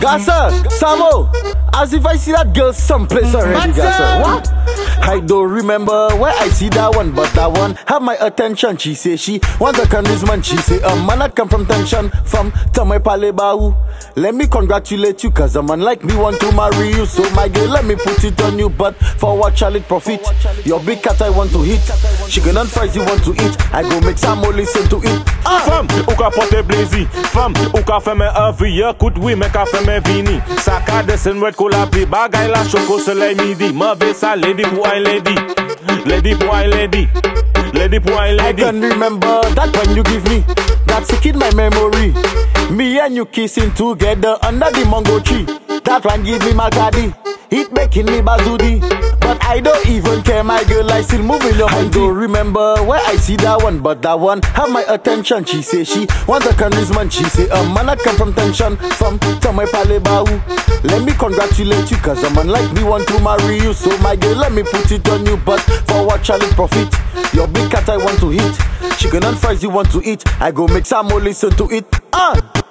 Gassa, Samo, as if I see that girl someplace already, Gassa. What? I don't remember where I see that one, but that one have my attention. She say she want a man. She say a man I come from tension from Tamai Palebau. Let me congratulate you, cause a man like me want to marry you. So my girl, let me put it on you, but for what shall it profit? Your big cat I want to hit. Chicken and fries you want to eat. I go make some listen to it. Ah! Femme, ou ka pote blazy Femme, ou ka feme aviye Kout oui, men ka feme vini Saka de sen wet kou la Bagay la choko soleil midi Me ve sa lady pou ay lady Lady pou ay lady Lady pou ay I can remember that when you give me sick in my memory. Me and you kissing together under the mango tree. That one give me Macadi. It making me bazudi. But I don't even care, my girl. I still moving your I don't remember where I see that one, but that one have my attention. She say she want a country's man. She say a man I come from tension from Tamai Palebau. Let me congratulate you, cause a man like me want to marry you. So my girl, let me put it on you, but for what shall it profit? Your big cat I want to hit. Chicken and fries you want to eat. I go make some more listen to it. Ah!